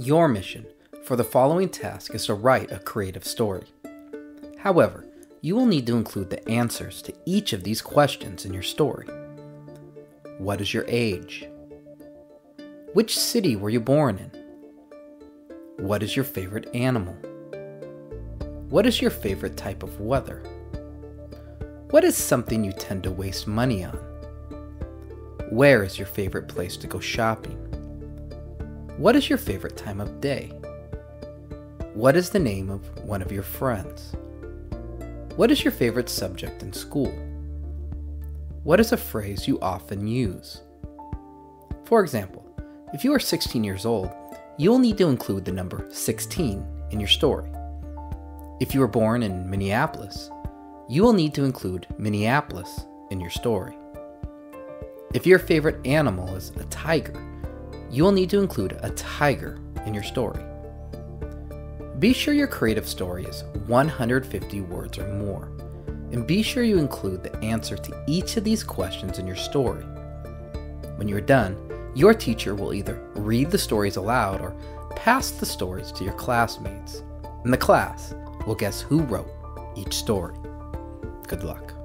Your mission for the following task is to write a creative story. However, you will need to include the answers to each of these questions in your story. What is your age? Which city were you born in? What is your favorite animal? What is your favorite type of weather? What is something you tend to waste money on? Where is your favorite place to go shopping? What is your favorite time of day? What is the name of one of your friends? What is your favorite subject in school? What is a phrase you often use? For example, if you are 16 years old, you will need to include the number 16 in your story. If you were born in Minneapolis, you will need to include Minneapolis in your story. If your favorite animal is a tiger, you will need to include a tiger in your story. Be sure your creative story is 150 words or more, and be sure you include the answer to each of these questions in your story. When you're done, your teacher will either read the stories aloud or pass the stories to your classmates, and the class will guess who wrote each story. Good luck.